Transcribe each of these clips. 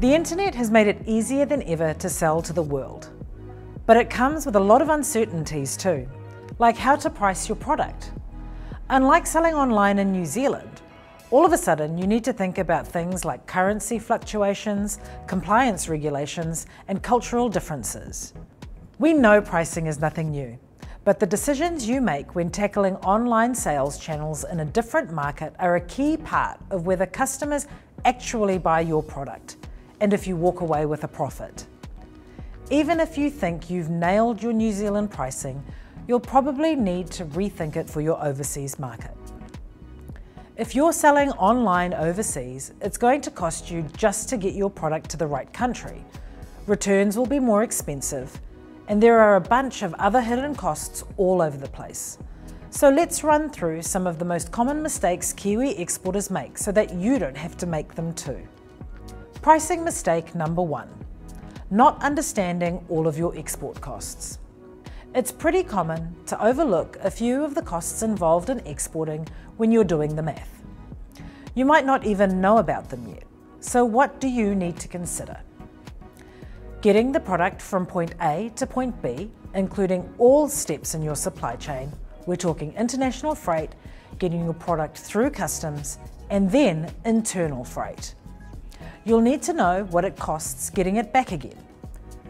The internet has made it easier than ever to sell to the world. But it comes with a lot of uncertainties too, like how to price your product. Unlike selling online in New Zealand, all of a sudden you need to think about things like currency fluctuations, compliance regulations, and cultural differences. We know pricing is nothing new, but the decisions you make when tackling online sales channels in a different market are a key part of whether customers actually buy your product and if you walk away with a profit. Even if you think you've nailed your New Zealand pricing, you'll probably need to rethink it for your overseas market. If you're selling online overseas, it's going to cost you just to get your product to the right country. Returns will be more expensive, and there are a bunch of other hidden costs all over the place. So let's run through some of the most common mistakes Kiwi exporters make so that you don't have to make them too. Pricing mistake number one, not understanding all of your export costs. It's pretty common to overlook a few of the costs involved in exporting when you're doing the math. You might not even know about them yet, so what do you need to consider? Getting the product from point A to point B, including all steps in your supply chain, we're talking international freight, getting your product through customs, and then internal freight. You'll need to know what it costs getting it back again.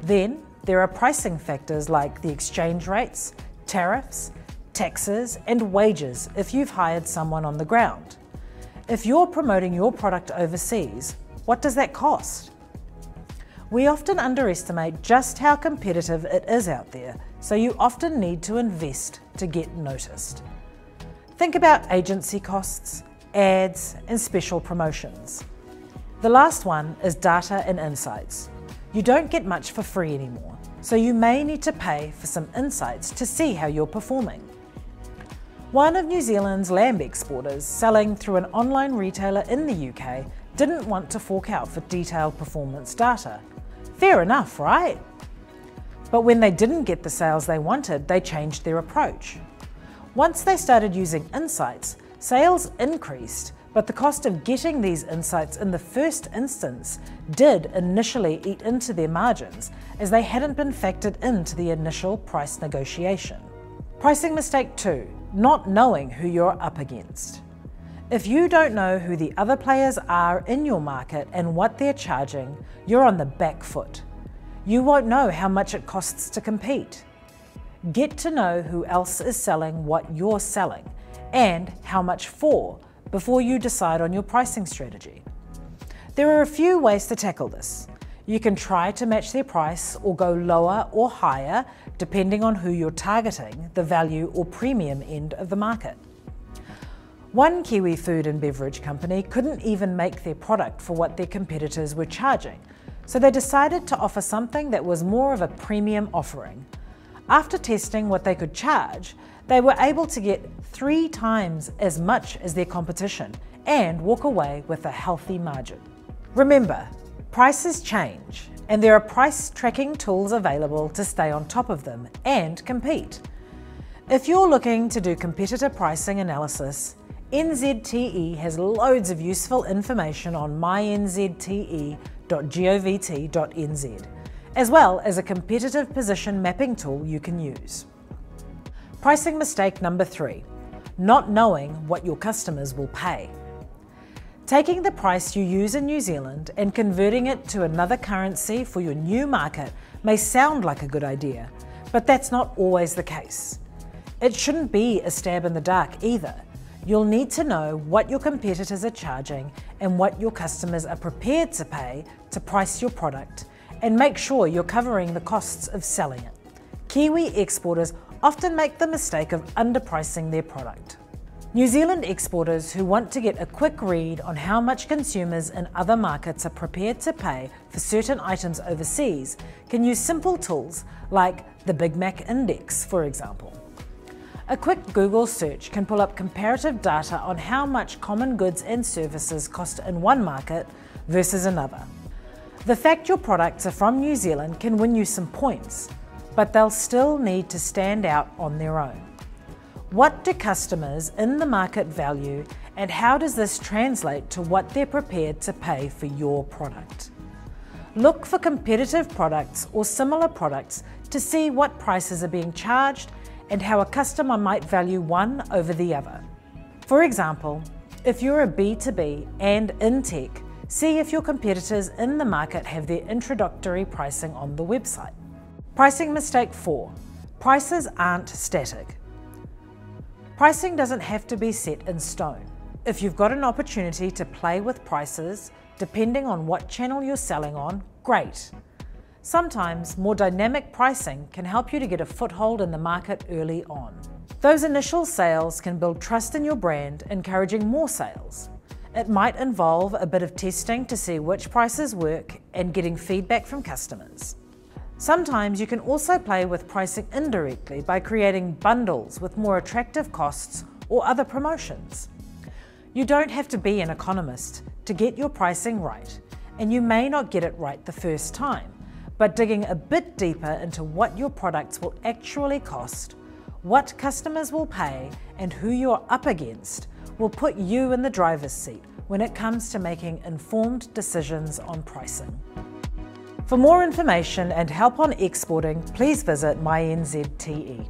Then there are pricing factors like the exchange rates, tariffs, taxes, and wages if you've hired someone on the ground. If you're promoting your product overseas, what does that cost? We often underestimate just how competitive it is out there, so you often need to invest to get noticed. Think about agency costs, ads, and special promotions. The last one is data and insights. You don't get much for free anymore, so you may need to pay for some insights to see how you're performing. One of New Zealand's lamb exporters selling through an online retailer in the UK didn't want to fork out for detailed performance data. Fair enough, right? But when they didn't get the sales they wanted, they changed their approach. Once they started using insights, sales increased but the cost of getting these insights in the first instance did initially eat into their margins as they hadn't been factored into the initial price negotiation. Pricing mistake two, not knowing who you're up against. If you don't know who the other players are in your market and what they're charging, you're on the back foot. You won't know how much it costs to compete. Get to know who else is selling what you're selling and how much for before you decide on your pricing strategy. There are a few ways to tackle this. You can try to match their price or go lower or higher depending on who you're targeting, the value or premium end of the market. One Kiwi food and beverage company couldn't even make their product for what their competitors were charging, so they decided to offer something that was more of a premium offering. After testing what they could charge, they were able to get three times as much as their competition and walk away with a healthy margin. Remember, prices change and there are price tracking tools available to stay on top of them and compete. If you're looking to do competitor pricing analysis, NZTE has loads of useful information on mynzte.govt.nz, as well as a competitive position mapping tool you can use. Pricing mistake number three, not knowing what your customers will pay. Taking the price you use in New Zealand and converting it to another currency for your new market may sound like a good idea, but that's not always the case. It shouldn't be a stab in the dark either. You'll need to know what your competitors are charging and what your customers are prepared to pay to price your product, and make sure you're covering the costs of selling it. Kiwi exporters often make the mistake of underpricing their product. New Zealand exporters who want to get a quick read on how much consumers in other markets are prepared to pay for certain items overseas can use simple tools like the Big Mac Index, for example. A quick Google search can pull up comparative data on how much common goods and services cost in one market versus another. The fact your products are from New Zealand can win you some points, but they'll still need to stand out on their own. What do customers in the market value and how does this translate to what they're prepared to pay for your product? Look for competitive products or similar products to see what prices are being charged and how a customer might value one over the other. For example, if you're a B2B and in tech, see if your competitors in the market have their introductory pricing on the website. Pricing mistake 4. Prices aren't static. Pricing doesn't have to be set in stone. If you've got an opportunity to play with prices, depending on what channel you're selling on, great. Sometimes more dynamic pricing can help you to get a foothold in the market early on. Those initial sales can build trust in your brand, encouraging more sales. It might involve a bit of testing to see which prices work and getting feedback from customers. Sometimes you can also play with pricing indirectly by creating bundles with more attractive costs or other promotions. You don't have to be an economist to get your pricing right, and you may not get it right the first time. But digging a bit deeper into what your products will actually cost, what customers will pay, and who you're up against will put you in the driver's seat when it comes to making informed decisions on pricing. For more information and help on exporting, please visit MyNZTE.